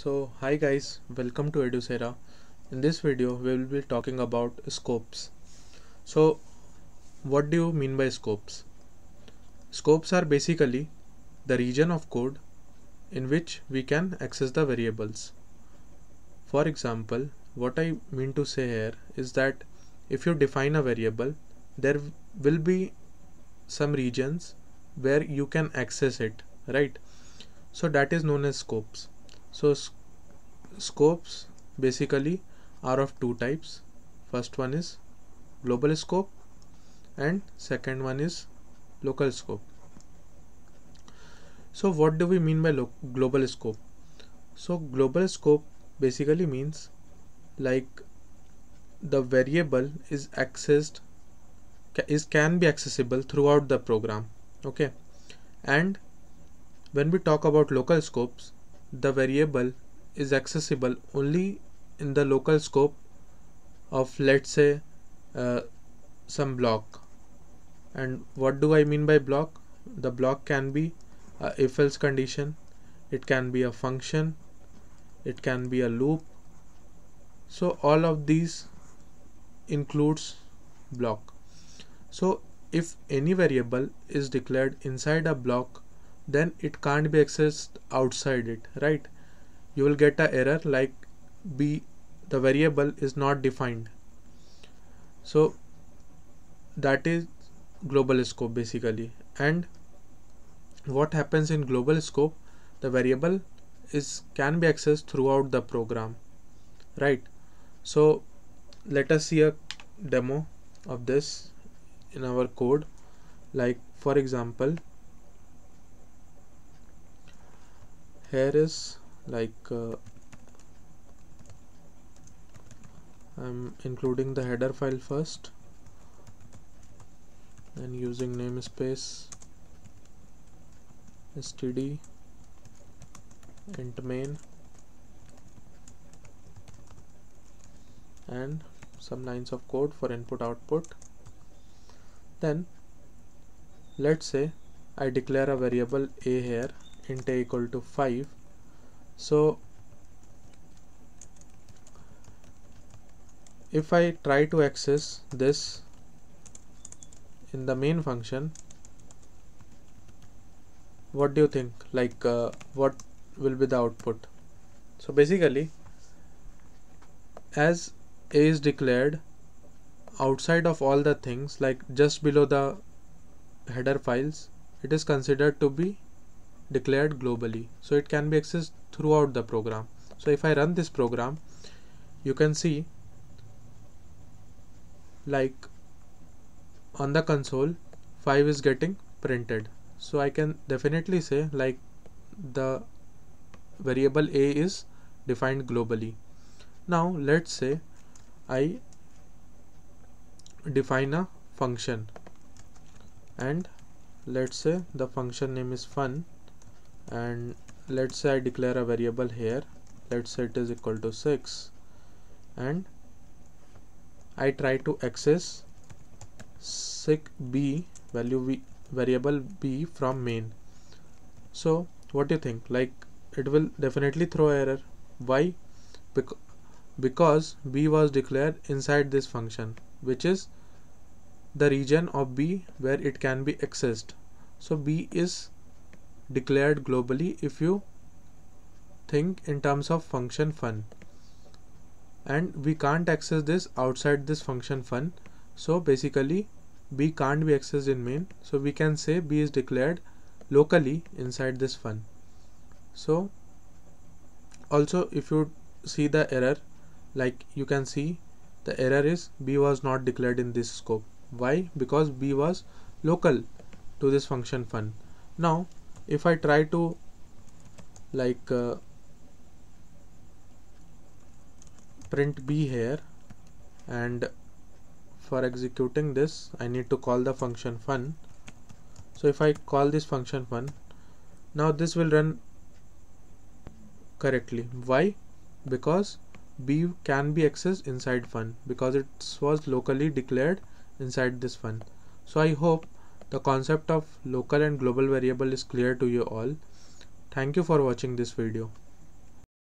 So hi guys, welcome to Edusera. In this video we will be talking about scopes. So what do you mean by scopes? Scopes are basically the region of code in which we can access the variables. For example, what I mean to say here is that if you define a variable, there will be some regions where you can access it, right? So that is known as scopes. So scopes basically are of two types. First one is global scope and second one is local scope. So what do we mean by global scope? So global scope basically means like the variable is accessed is can be accessible throughout the program okay and when we talk about local scopes the variable is accessible only in the local scope of let's say uh, some block. And what do I mean by block? The block can be a if else condition it can be a function it can be a loop. So all of these includes block. So if any variable is declared inside a block then it can't be accessed outside it right? You will get a error like b the variable is not defined. So that is global scope basically. And what happens in global scope? The variable is can be accessed throughout the program right? So let us see a demo of this in our code. Like for example here is like uh, I'm including the header file first and using namespace std int main and some lines of code for input output. Then let's say I declare a variable a here int a equal to 5 so if I try to access this in the main function what do you think? Like uh, what will be the output? So basically as a is declared outside of all the things like just below the header files it is considered to be declared globally. So it can be accessed throughout the program. So if I run this program you can see like on the console 5 is getting printed. So I can definitely say like the variable a is defined globally. Now let's say I define a function. And let's say the function name is fun and let's say I declare a variable here. Let's say it is equal to 6 and I try to access sick b value v variable b from main. So what do you think? Like it will definitely throw error. Why? Bec because b was declared inside this function which is the region of b where it can be accessed. So b is declared globally if you think in terms of function fun. And we can't access this outside this function fun. So basically b can't be accessed in main. So we can say b is declared locally inside this fun. So also if you see the error like you can see the error is b was not declared in this scope. Why? Because b was local to this function fun. Now if I try to like uh, print b here and for executing this I need to call the function fun. So if I call this function fun now this will run correctly. Why? Because b can be accessed inside fun because it was locally declared inside this fun. So I hope the concept of local and global variable is clear to you all. Thank you for watching this video.